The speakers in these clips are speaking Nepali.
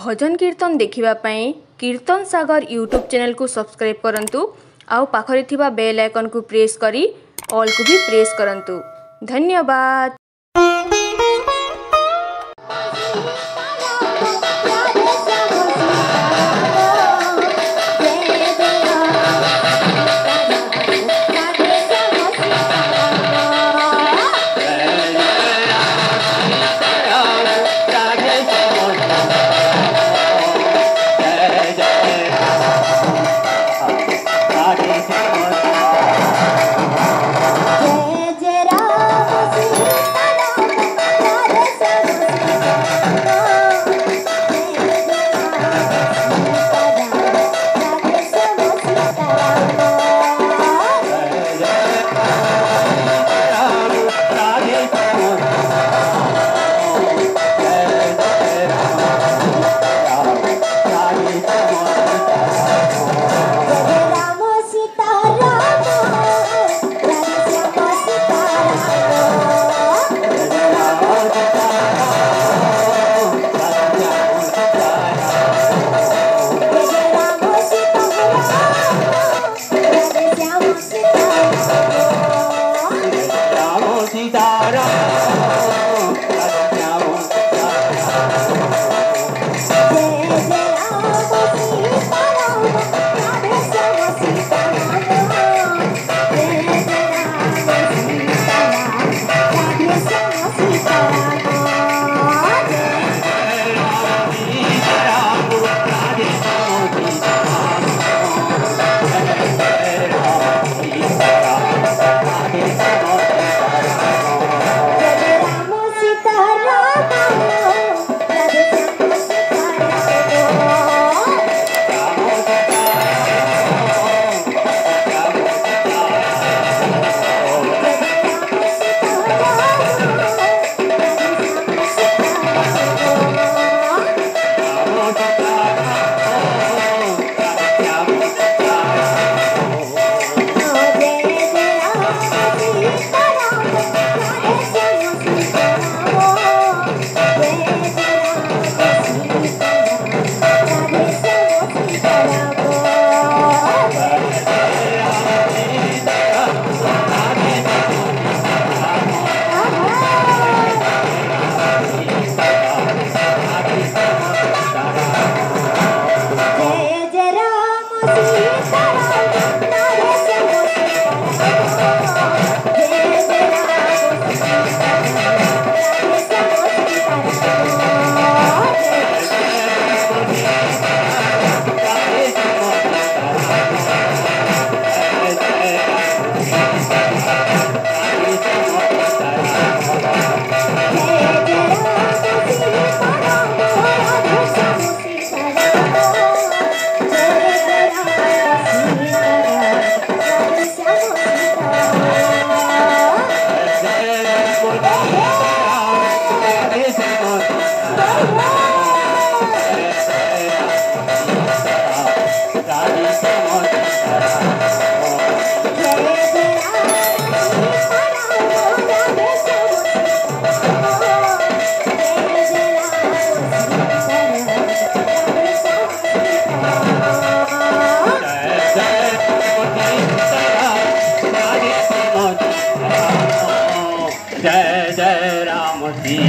भजन कीर्तन देखिबा पई कीर्तन सागर युट्युब च्यानल कु सब्स्क्राइब करन्तु आउ पाखरिथिबा बेल आइकन कु प्रेस करी ऑल कु बि प्रेस करन्तु धन्यवाद assim.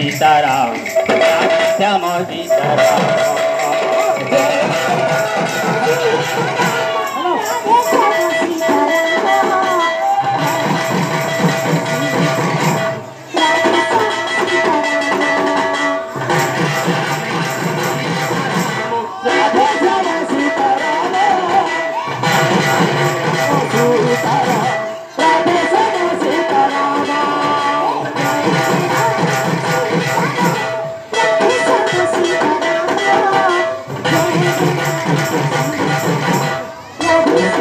सीताराम श्याम सीताराम